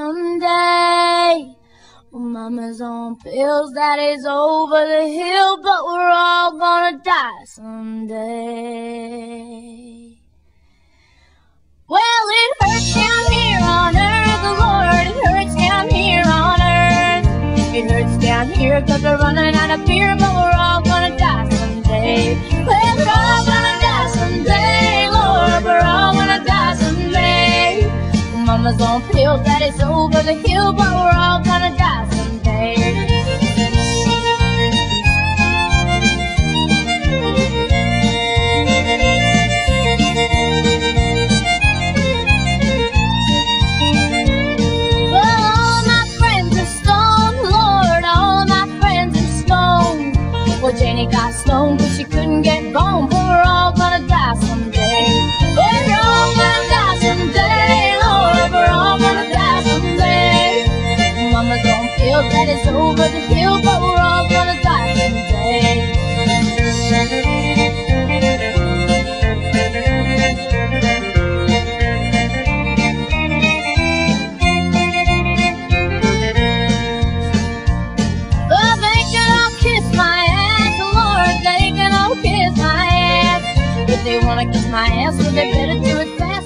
someday. Well, mama's on pills, daddy's over the hill, but we're all gonna die someday. Well, it hurts down here on earth, the Lord, it hurts down here on earth. It hurts down here cause we're running out of beer, but we're all gonna die Mama's on pills, it's over the hill, but we're all gonna die someday. Well, Janie got stoned cause she couldn't get bone, On pills, daddy's over the hill, but we're all gonna die someday. They all kiss my ass, Lord, let him kiss my ass. If they can all kiss my